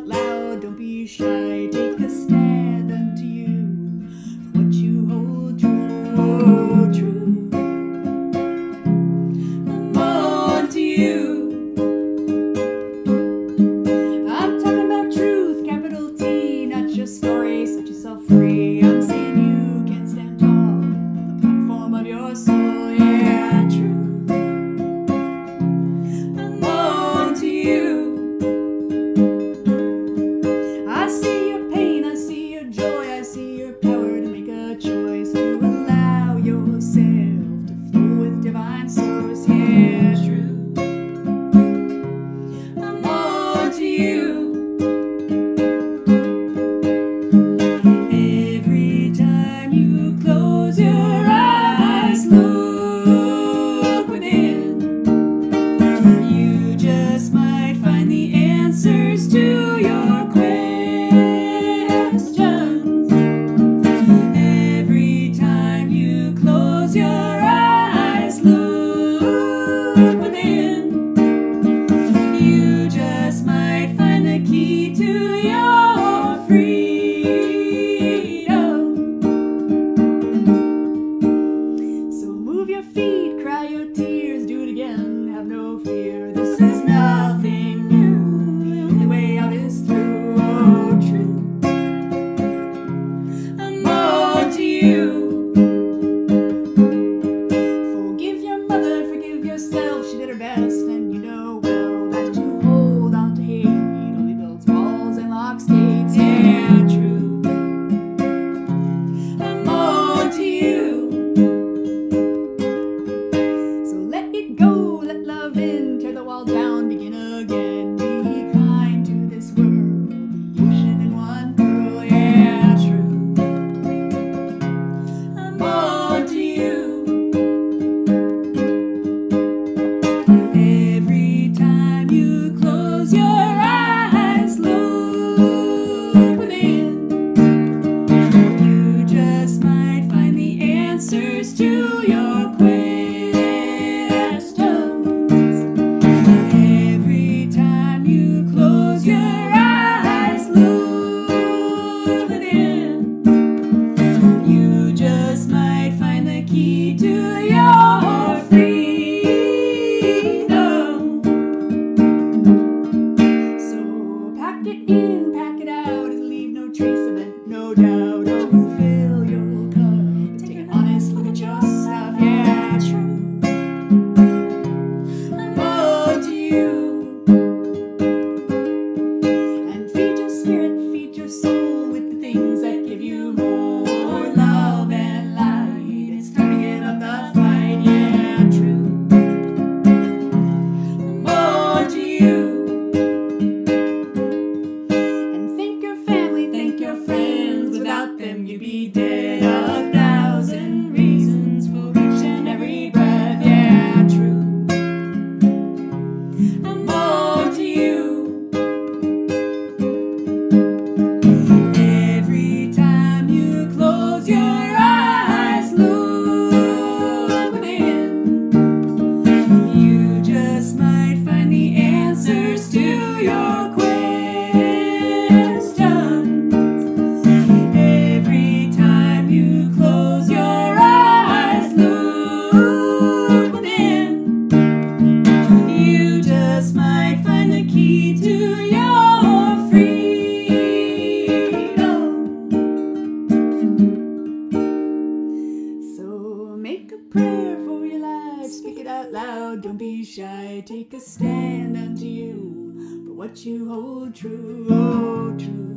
out loud, don't be shy. Take Oh. Prayer for your life, speak it out loud, don't be shy, take a stand unto you for what you hold true, oh, true.